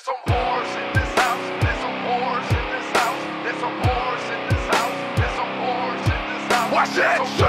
There's some whores in this house. There's some whores in this house. There's some whores in this house. There's some whores in this house. Watch that,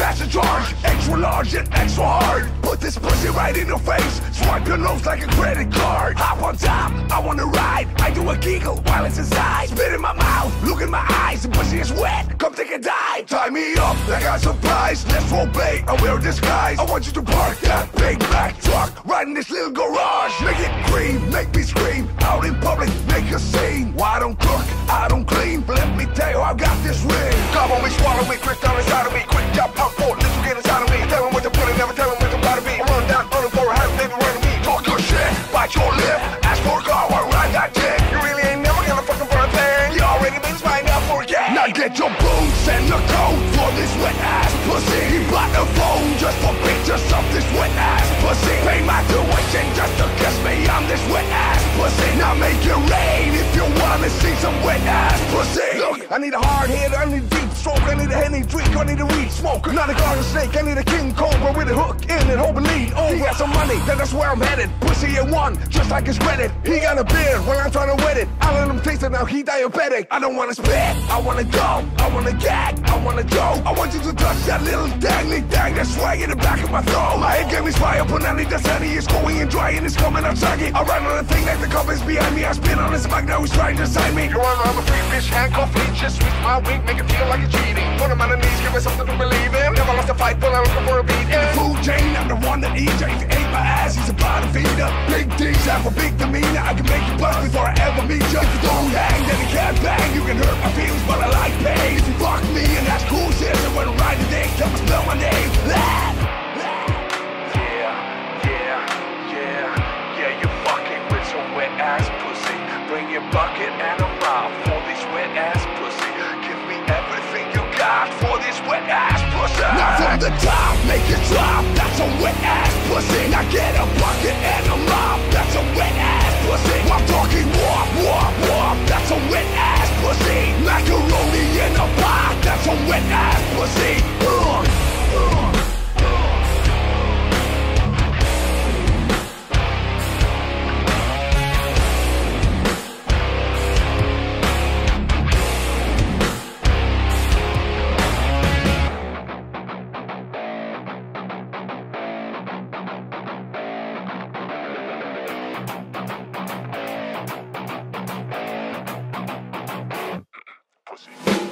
a charge. Extra large and extra hard. Put this pussy right in your face. Swipe your nose like a credit card. Hop on top, I wanna ride. I do a giggle while it's inside. Spit in my mouth, look in my eyes. The pussy is wet. Come take a dive. Tie me up, I got supplies. Let's role play. I wear disguise. I want you to park that big black truck right in this little garage. Make it cream, make me scream. Out in public, make a scene. Why don't cook, I don't clean. But let me tell you, I got this ring. Come on, me, swallow me, down inside of me. Get your boots and the coat for this wet ass pussy. He bought a phone just for pictures of this wet ass pussy. Pay my tuition just to kiss I need a hard hit, I need a deep stroke, I need a henny drink, I need a weed smoke. Not a garden snake, I need a king cobra with a hook in it, hope and lead over. He got some money, that's where I'm headed. Pussy in one, just like his credit. He got a beard when I'm trying to wet it. I let him taste it, now he diabetic. I don't wanna spit, I wanna go, I wanna gag, I wanna go. I want you to touch that little dangly dang that's right in the back of my throat. My head gave me fire, but now the sunny is going and dry and it's coming out saggy. I run on the thing like the covers behind me. I spin on his mic, now he's trying to sign me. Handcuff me, just with my wink, make it feel like it's cheating. Put him on the knees, give me something to believe in. Never lost a fight, but I'm looking for a beat. In the food chain, I'm the one that eats. If you ate my ass, he's a bottom feeder. Big D's have a big demeanor. I can make you bust before I ever meet you. If you don't hang, then you can't bang. You can hurt my feelings, but I like pain. If you fuck me, and that's cool Now from the top, make it drop. That's a wet ass pussy. Now get a bucket and a mop. That's a wet ass pussy. I'm talking wop, wop, wop. That's a wet ass pussy. Macaroni in a pot. That's a wet ass pussy. pussy.